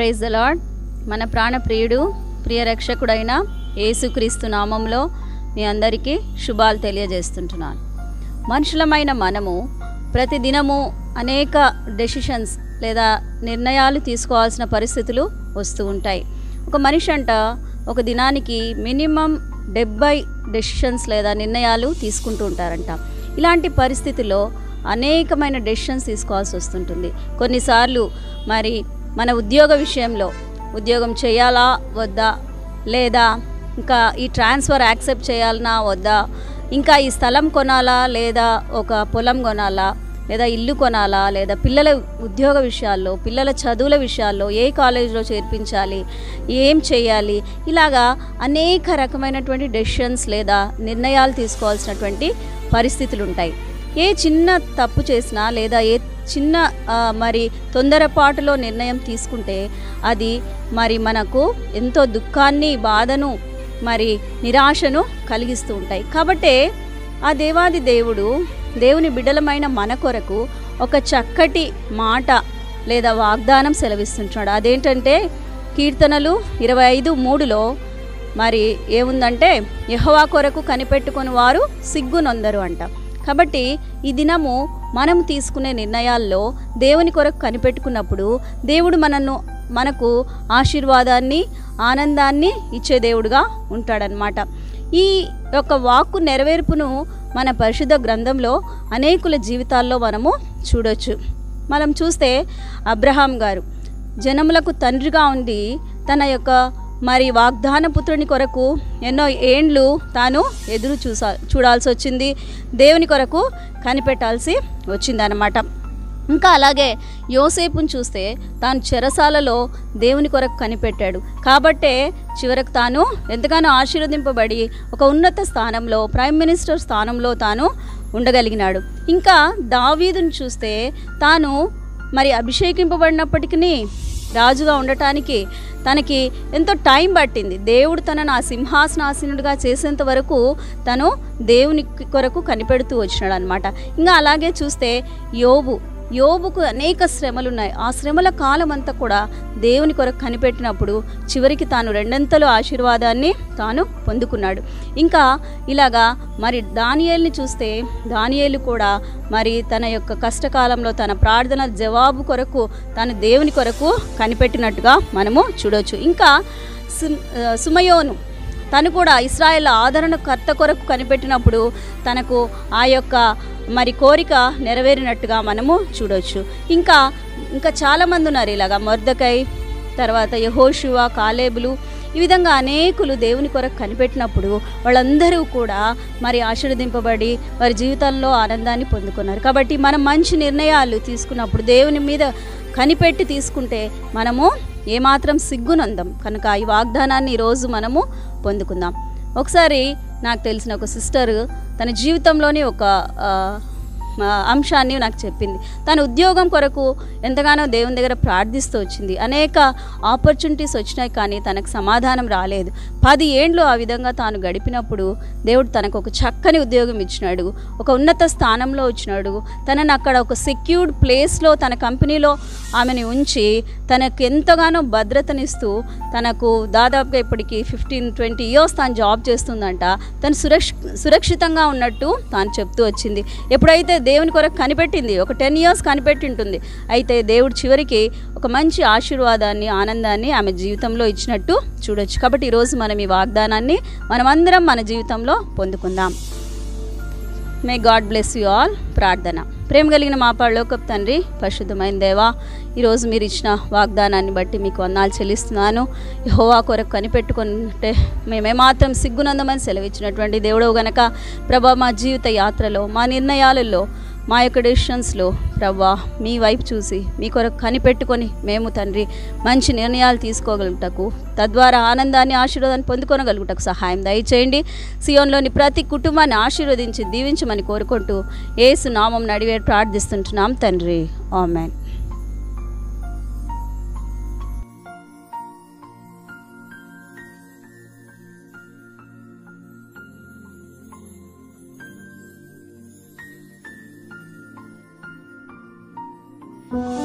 Praise the మన ప్రాణప్రియుడు ప్రియరక్షకుడైన యేసుక్రీస్తు నామంలో మీ అందరికీ శుభాలు తెలియజేస్తుంటున్నాను. మనుషులమైన మనము ప్రతిదినము అనేక డెసిషన్స్ లేదా నిర్ణయాలు తీసుకోవాల్సిన పరిస్థితులు వస్తూ ఉంటాయి. ఒక మనిషి అంట ఒక దినానికి మినిమం డెబ్బై డెసిషన్స్ లేదా నిర్ణయాలు తీసుకుంటూ ఉంటారంట. ఇలాంటి పరిస్థితుల్లో అనేకమైన డెసిషన్స్ తీసుకోవాల్సి వస్తుంటుంది. కొన్నిసార్లు మరి మన ఉద్యోగ విషయంలో ఉద్యోగం చేయాలా వద్దా? లేదా? ఇంకా ఈ ట్రాన్స్ఫర్ యాక్సెప్ట్ చేయాలనా వద్దా? ఇంకా ఈ స్థలం కొనాలా లేదా ఒక పొలం కొనాలా లేదా ఇల్లు కొనాలా లేదా పిల్లల ఉద్యోగ విషయాల్లో పిల్లల చదువుల విషయాల్లో ఏ కాలేజీలో చేర్పించాలి ఏం చేయాలి? ఇలాగా అనేక రకమైనటువంటి డెసిషన్స్ లేదా నిర్ణయాలు తీసుకోవాల్సినటువంటి పరిస్థితులు ఉంటాయి ఏ చిన్న తప్పు చేసినా లేదా ఏ చిన్న మరి తొందరపాటులో నిర్ణయం తీసుకుంటే అది మరి మనకు ఎంతో దుఃఖాన్ని బాధను మరి నిరాశను కలిగిస్తూ ఉంటాయి. కాబట్టే ఆ దేవాది దేవుడు దేవుని బిడ్డలమైన మన కొరకు ఒక చక్కటి మాట లేదా వాగ్దానం సెలవిస్తుంటున్నాడు అదేంటంటే కీర్తనలు ఇరవై ఐదు మూడులో మరి ఏముందంటే యహవా కొరకు కనిపెట్టుకుని వారు సిగ్గునొందరు అంట. కాబట్టి ఈ దినము మనం తీసుకునే నిర్ణయాల్లో దేవుని కొరకు కనిపెట్టుకున్నప్పుడు దేవుడు మనను మనకు ఆశీర్వాదాన్ని ఆనందాన్ని ఇచ్చే దేవుడుగా ఉంటాడనమాట ఈ యొక్క వాక్కు నెరవేర్పును మన పరిశుద్ధ గ్రంథంలో అనేకుల జీవితాల్లో మనము చూడొచ్చు. మనం చూస్తే అబ్రహాం గారు జనములకు తండ్రిగా ఉండి తన యొక్క మరి వాగ్దాన పుత్రుని కొరకు ఎన్నో ఏండ్లు తాను ఎదురు చూసా చూడాల్సి వచ్చింది. దేవుని కొరకు కనిపెట్టాల్సి వచ్చిందనమాట ఇంకా అలాగే యోసేపుని చూస్తే తాను చెరసాలలో దేవుని కొరకు కనిపెట్టాడు. కాబట్టే చివరకు తాను ఎంతగానో ఆశీర్వదింపబడి ఒక ఉన్నత స్థానంలో ప్రైమ్ మినిస్టర్ స్థానంలో తాను ఉండగలిగినాడు. ఇంకా దావీదును చూస్తే తాను మరి అభిషేకింపబడినప్పటికీ రాజుగా ఉండటానికి తనకి ఎంతో టైం పట్టింది. దేవుడు తనను ఆ సింహాసనాసీనుడిగా చేసేంత వరకు తను దేవుని కొరకు కనిపెడుతూ వచ్చినాడు అనమాట ఇంకా అలాగే చూస్తే యోబు యోబుకు అనేక శ్రమలు ఉన్నాయి ఆ శ్రమల కాలం అంతా కూడా దేవుని కొరకు కనిపెట్టినప్పుడు చివరికి తాను రెండంతలు ఆశీర్వాదాన్ని తాను పొందుకున్నాడు. ఇంకా ఇలాగా మరి దానియేల్ని చూస్తే దానియేలు కూడా మరి తన యొక్క కష్టకాలంలో తన ప్రార్థన జవాబు కొరకు తను దేవుని కొరకు కనిపెట్టినట్టుగా మనము చూడవచ్చు ఇంకా సుమ్- సుమయోను తను కూడా ఇస్రాయేల్ ఆదరణకర్త కొరకు కనిపెట్టినప్పుడు తనకు ఆ యొక్క మరి కోరిక నెరవేరినట్టుగా మనము చూడవచ్చు ఇంకా ఇంకా చాలామంది ఉన్నారు ఇలాగా. మొర్దకై తర్వాత యహోషువ కాలేబులు ఈ విధంగా అనేకులు దేవుని కొరకు కనిపెట్టినప్పుడు వాళ్ళందరూ కూడా మరి ఆశీర్వదింపబడి వారి జీవితంలో ఆనందాన్ని పొందుకున్నారు. కాబట్టి మనం మంచి నిర్ణయాలు తీసుకున్నప్పుడు దేవుని మీద కనిపెట్టి తీసుకుంటే మనము ఏమాత్రం సిగ్గునందం. కనుక ఈ వాగ్దానాన్ని ఈరోజు మనము పొందుకుందాం. ఒకసారి నాకు తెలిసిన ఒక సిస్టర్ తన జీవితంలోనే ఒక అంశాన్ని నాకు చెప్పింది. తన ఉద్యోగం కొరకు ఎంతగానో దేవుని దగ్గర ప్రార్థిస్తూ వచ్చింది. అనేక ఆపర్చునిటీస్ వచ్చినాయి కానీ తనకు సమాధానం రాలేదు. పది ఏండ్లు ఆ విధంగా తాను గడిపినప్పుడు దేవుడు తనకు ఒక చక్కని ఉద్యోగం ఇచ్చినాడు. ఒక ఉన్నత స్థానంలో వచ్చినాడు. తనను అక్కడ ఒక సెక్యూర్డ్ ప్లేస్లో తన కంపెనీలో ఆమెని ఉంచి తనకు ఎంతగానో భద్రతనిస్తూ తనకు దాదాపుగా ఇప్పటికి ఫిఫ్టీన్ ట్వంటీ ఇయర్స్ తాను జాబ్ చేస్తుందంట. తను సురక్ష సురక్షితంగా ఉన్నట్టు తాను చెప్తూ వచ్చింది. ఎప్పుడైతే దేవుని కొరకు కనిపెట్టింది. ఒక టెన్ ఇయర్స్ కనిపెట్టి ఉంటుంది అయితే దేవుడు చివరికి ఒక మంచి ఆశీర్వాదాన్ని ఆనందాన్ని ఆమె జీవితంలో ఇచ్చినట్టు చూడొచ్చు. కాబట్టి ఈరోజు మనం ఈ వాగ్దానాన్ని మనమందరం మన జీవితంలో పొందుకుందాం. May God bless you all ప్రార్థన. ప్రేమ కలిగిన మా పరలోకపు తండ్రి పరిశుద్ధమైన దేవా ఈరోజు మీరు ఇచ్చిన వాగ్దానాన్ని బట్టి మీకు వందాలు చెల్లిస్తున్నాను. హోవా కొరకు కనిపెట్టుకుంటే మేమేమాత్రం సిగ్గునందమని సెలవిచ్చినటువంటి దేవుడవు గనక ప్రభా మా జీవిత యాత్రలో మా నిర్ణయాలలో మా యొక్క డెసిషన్స్లో ప్రవ్వా మీ వైపు చూసి మీ కొరకు కనిపెట్టుకొని మేము తండ్రి మంచి నిర్ణయాలు తీసుకోగలుగుటకు తద్వారా ఆనందాన్ని ఆశీర్వాదాన్ని పొందుకొనగలుగుటకు సహాయం దయచేయండి. సియోన్లోని ప్రతి కుటుంబాన్ని ఆశీర్వదించి దీవించమని కోరుకుంటూ ఏసు నామం నడివే ప్రార్థిస్తుంటున్నాం తండ్రి. ఆమెన్. Oh.